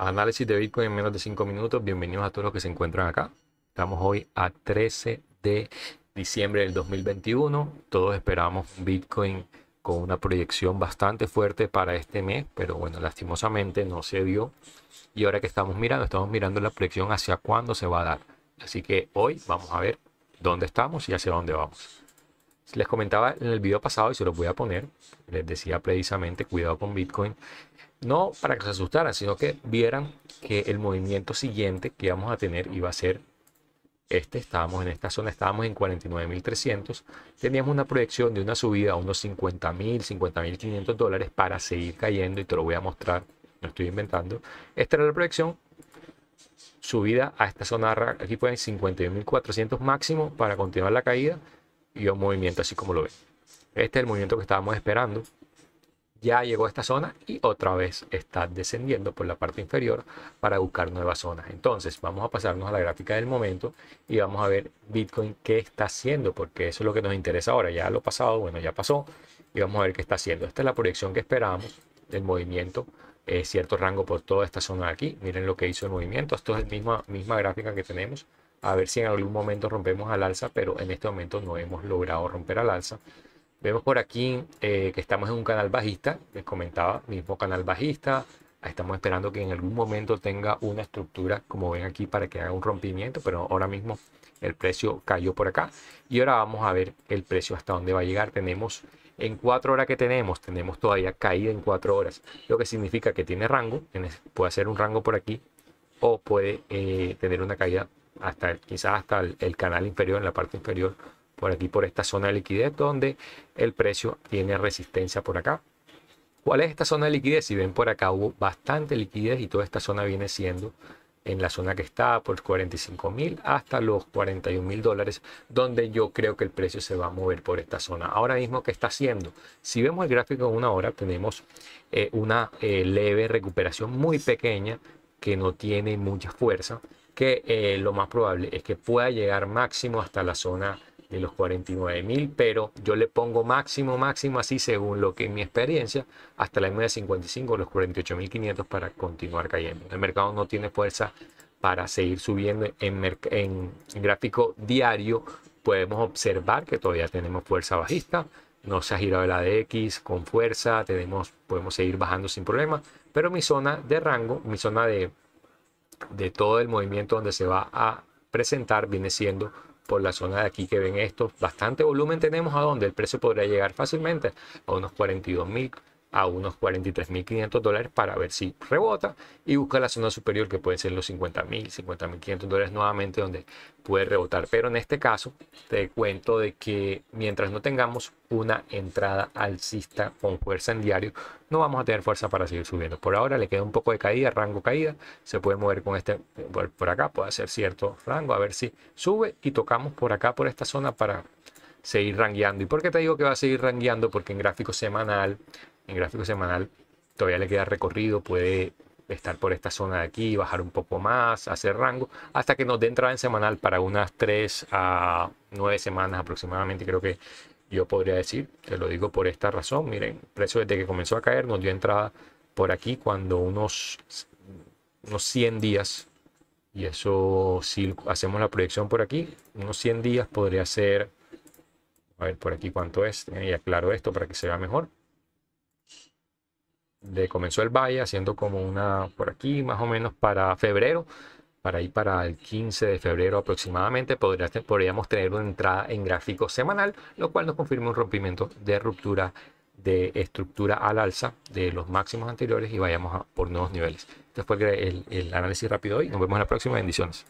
Análisis de Bitcoin en menos de 5 minutos. Bienvenidos a todos los que se encuentran acá. Estamos hoy a 13 de diciembre del 2021. Todos esperamos Bitcoin con una proyección bastante fuerte para este mes, pero bueno, lastimosamente no se dio. Y ahora que estamos mirando, estamos mirando la proyección hacia cuándo se va a dar. Así que hoy vamos a ver dónde estamos y hacia dónde vamos. Les comentaba en el video pasado y se los voy a poner. Les decía precisamente, cuidado con Bitcoin no para que se asustaran, sino que vieran que el movimiento siguiente que íbamos a tener iba a ser este. Estábamos en esta zona, estábamos en 49.300. Teníamos una proyección de una subida a unos 50.000, 50.500 dólares para seguir cayendo y te lo voy a mostrar. No estoy inventando. Esta era la proyección. Subida a esta zona, aquí pueden 51.400 máximo para continuar la caída y un movimiento así como lo ven. Este es el movimiento que estábamos esperando ya llegó a esta zona y otra vez está descendiendo por la parte inferior para buscar nuevas zonas. Entonces vamos a pasarnos a la gráfica del momento y vamos a ver Bitcoin qué está haciendo, porque eso es lo que nos interesa ahora. Ya lo pasado, bueno, ya pasó y vamos a ver qué está haciendo. Esta es la proyección que esperamos del movimiento, eh, cierto rango por toda esta zona de aquí. Miren lo que hizo el movimiento. Esto es la misma, misma gráfica que tenemos. A ver si en algún momento rompemos al alza, pero en este momento no hemos logrado romper al alza. Vemos por aquí eh, que estamos en un canal bajista, les comentaba, mismo canal bajista. Estamos esperando que en algún momento tenga una estructura, como ven aquí, para que haga un rompimiento, pero ahora mismo el precio cayó por acá. Y ahora vamos a ver el precio hasta dónde va a llegar. Tenemos en cuatro horas que tenemos, tenemos todavía caída en cuatro horas, lo que significa que tiene rango, puede hacer un rango por aquí o puede eh, tener una caída hasta quizás hasta el canal inferior, en la parte inferior por aquí por esta zona de liquidez donde el precio tiene resistencia por acá. ¿Cuál es esta zona de liquidez? Si ven por acá hubo bastante liquidez y toda esta zona viene siendo en la zona que está por 45 mil hasta los 41 mil dólares donde yo creo que el precio se va a mover por esta zona ahora mismo ¿qué está haciendo si vemos el gráfico en una hora tenemos eh, una eh, leve recuperación muy pequeña que no tiene mucha fuerza que eh, lo más probable es que pueda llegar máximo hasta la zona de los 49 mil, pero yo le pongo máximo, máximo, así según lo que en mi experiencia, hasta la media 55, los 48 mil 500 para continuar cayendo. El mercado no tiene fuerza para seguir subiendo en, en, gráfico diario. Podemos observar que todavía tenemos fuerza bajista, no se ha girado el ADX con fuerza, tenemos, podemos seguir bajando sin problema, pero mi zona de rango, mi zona de, de todo el movimiento donde se va a presentar viene siendo por la zona de aquí que ven esto, bastante volumen tenemos a donde el precio podría llegar fácilmente a unos 42 mil a unos 43.500 dólares para ver si rebota y busca la zona superior que puede ser los 50.000, 50.500 dólares nuevamente donde puede rebotar. Pero en este caso te cuento de que mientras no tengamos una entrada alcista con fuerza en diario, no vamos a tener fuerza para seguir subiendo. Por ahora le queda un poco de caída, rango caída, se puede mover con este por, acá, puede hacer cierto rango, a ver si sube y tocamos por acá, por esta zona para seguir rangueando. ¿Y por qué te digo que va a seguir rangueando? Porque en gráfico semanal en gráfico semanal todavía le queda recorrido, puede estar por esta zona de aquí, bajar un poco más, hacer rango, hasta que nos dé entrada en semanal para unas 3 a 9 semanas aproximadamente, creo que yo podría decir, te lo digo por esta razón, miren, precio desde que comenzó a caer nos dio entrada por aquí cuando unos, unos 100 días, y eso si hacemos la proyección por aquí, unos 100 días podría ser, a ver por aquí cuánto es, y aclaro esto para que se vea mejor, de comenzó el valle haciendo como una por aquí más o menos para febrero para ir para el 15 de febrero aproximadamente podría, podríamos tener una entrada en gráfico semanal lo cual nos confirma un rompimiento de ruptura de estructura al alza de los máximos anteriores y vayamos a por nuevos niveles. Este fue el, el análisis rápido hoy. Nos vemos en la próxima. Bendiciones.